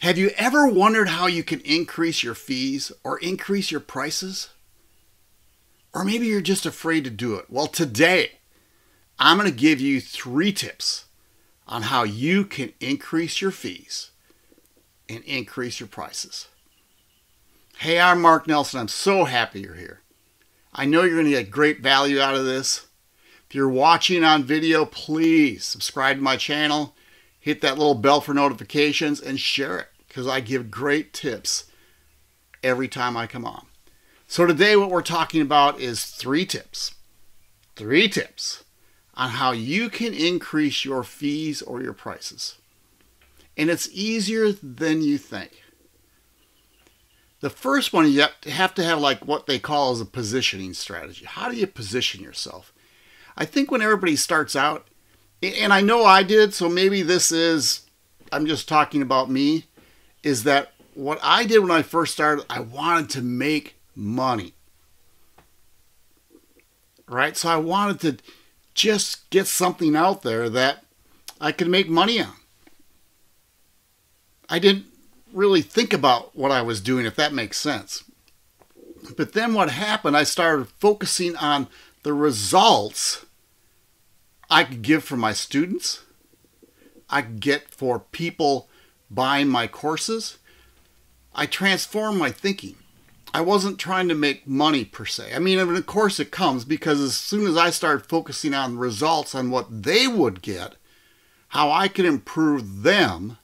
Have you ever wondered how you can increase your fees or increase your prices? Or maybe you're just afraid to do it. Well, today I'm going to give you three tips on how you can increase your fees and increase your prices. Hey, I'm Mark Nelson. I'm so happy you're here. I know you're going to get great value out of this. If you're watching on video, please subscribe to my channel hit that little bell for notifications and share it because I give great tips every time I come on. So today what we're talking about is three tips. Three tips on how you can increase your fees or your prices. And it's easier than you think. The first one you have to have like what they call as a positioning strategy. How do you position yourself? I think when everybody starts out, and I know I did, so maybe this is, I'm just talking about me, is that what I did when I first started, I wanted to make money. Right? So I wanted to just get something out there that I could make money on. I didn't really think about what I was doing, if that makes sense. But then what happened, I started focusing on the results I could give for my students. I could get for people buying my courses. I transformed my thinking. I wasn't trying to make money per se. I mean, of course it comes because as soon as I started focusing on results on what they would get, how I could improve them,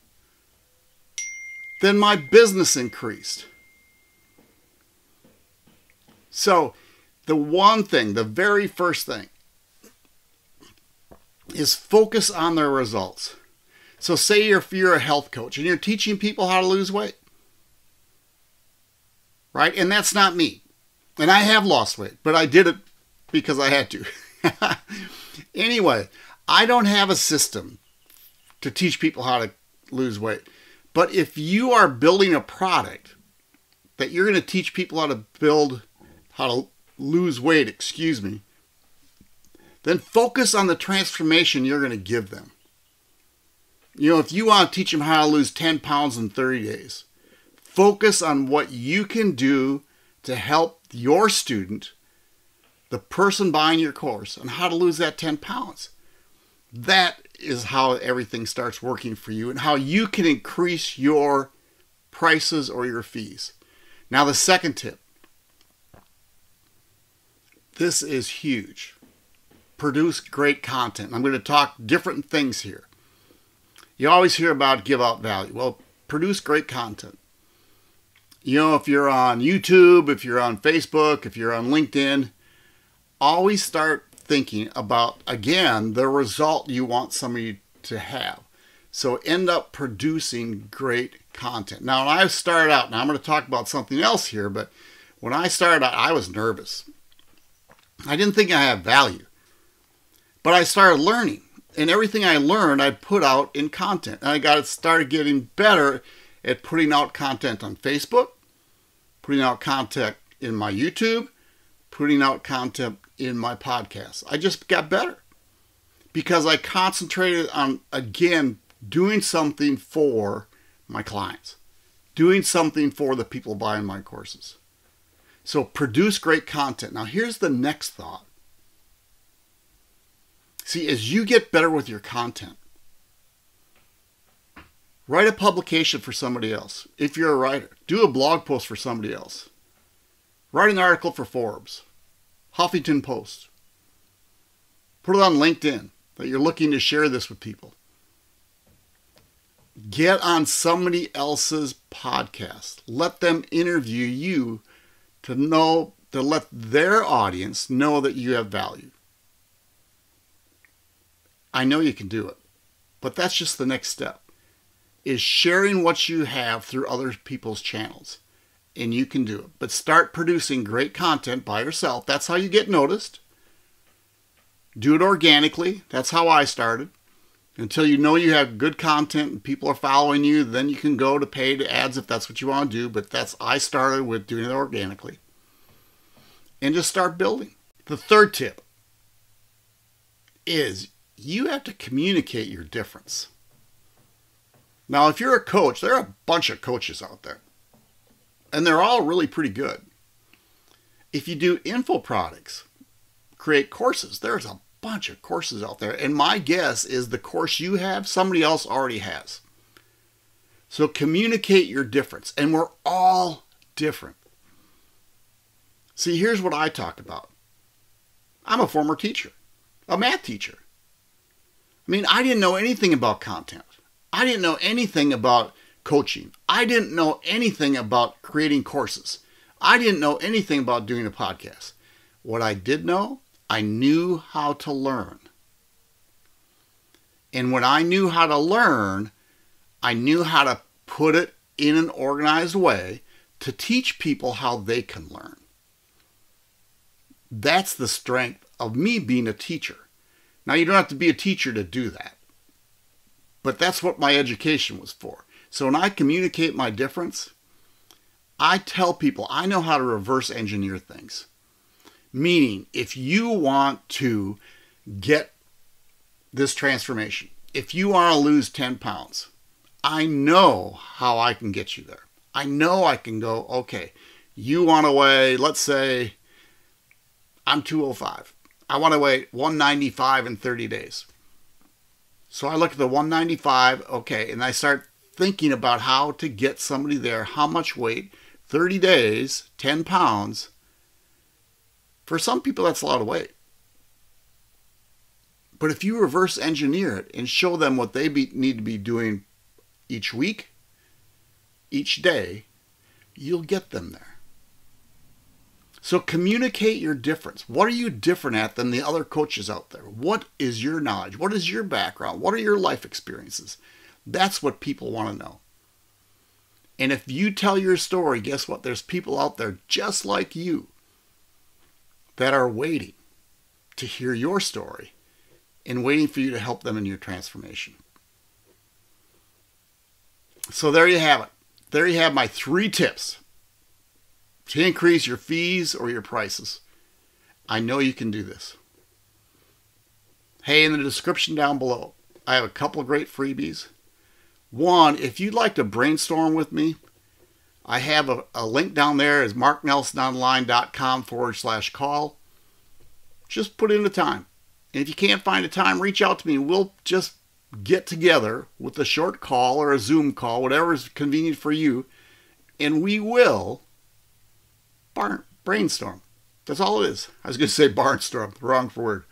then my business increased. So, the one thing, the very first thing, is focus on their results. So say if you're a health coach and you're teaching people how to lose weight. Right? And that's not me. And I have lost weight, but I did it because I had to. anyway, I don't have a system to teach people how to lose weight. But if you are building a product that you're going to teach people how to build, how to lose weight, excuse me, then focus on the transformation you're going to give them. You know, if you want to teach them how to lose 10 pounds in 30 days, focus on what you can do to help your student, the person buying your course, on how to lose that 10 pounds. That is how everything starts working for you and how you can increase your prices or your fees. Now, the second tip this is huge produce great content. I'm going to talk different things here. You always hear about give out value. Well, produce great content. You know, if you're on YouTube, if you're on Facebook, if you're on LinkedIn, always start thinking about, again, the result you want somebody to have. So end up producing great content. Now, when I started out, now I'm going to talk about something else here, but when I started out, I was nervous. I didn't think I had value. But I started learning, and everything I learned, I put out in content. And I got started getting better at putting out content on Facebook, putting out content in my YouTube, putting out content in my podcast. I just got better because I concentrated on, again, doing something for my clients, doing something for the people buying my courses. So produce great content. Now, here's the next thought See, as you get better with your content, write a publication for somebody else. If you're a writer, do a blog post for somebody else. Write an article for Forbes, Huffington Post. Put it on LinkedIn that you're looking to share this with people. Get on somebody else's podcast. Let them interview you to know to let their audience know that you have value. I know you can do it. But that's just the next step is sharing what you have through other people's channels. And you can do it. But start producing great content by yourself. That's how you get noticed. Do it organically. That's how I started. Until you know you have good content and people are following you, then you can go to paid ads if that's what you want to do. But that's I started with doing it organically. And just start building. The third tip is you have to communicate your difference. Now, if you're a coach, there are a bunch of coaches out there, and they're all really pretty good. If you do info products, create courses, there's a bunch of courses out there. And my guess is the course you have, somebody else already has. So communicate your difference. And we're all different. See, here's what I talk about I'm a former teacher, a math teacher. I mean, I didn't know anything about content. I didn't know anything about coaching. I didn't know anything about creating courses. I didn't know anything about doing a podcast. What I did know, I knew how to learn. And when I knew how to learn, I knew how to put it in an organized way to teach people how they can learn. That's the strength of me being a teacher. Now, you don't have to be a teacher to do that, but that's what my education was for. So when I communicate my difference, I tell people I know how to reverse engineer things. Meaning, if you want to get this transformation, if you want to lose 10 pounds, I know how I can get you there. I know I can go, okay, you want to weigh, let's say, I'm 205. I want to weigh 195 in 30 days. So I look at the 195, okay, and I start thinking about how to get somebody there, how much weight, 30 days, 10 pounds. For some people, that's a lot of weight. But if you reverse engineer it and show them what they be, need to be doing each week, each day, you'll get them there. So communicate your difference. What are you different at than the other coaches out there? What is your knowledge? What is your background? What are your life experiences? That's what people want to know. And if you tell your story, guess what? There's people out there just like you that are waiting to hear your story and waiting for you to help them in your transformation. So there you have it. There you have my three tips to increase your fees or your prices. I know you can do this. Hey, in the description down below, I have a couple of great freebies. One, if you'd like to brainstorm with me, I have a, a link down there is marknelsononline.com forward slash call. Just put in a time. And if you can't find a time, reach out to me. We'll just get together with a short call or a Zoom call, whatever is convenient for you, and we will bar- brainstorm. That's all it is. I was going to say barnstorm, wrong for word.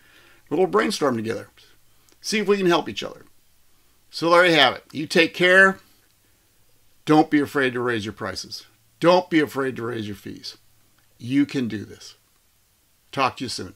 But we'll brainstorm together. See if we can help each other. So there you have it. You take care. Don't be afraid to raise your prices. Don't be afraid to raise your fees. You can do this. Talk to you soon.